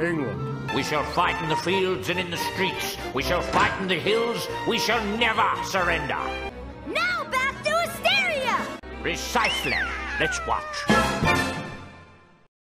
England. We shall fight in the fields and in the streets. We shall fight in the hills. We shall never surrender. Now back to Histeria! Precisely. Let's watch.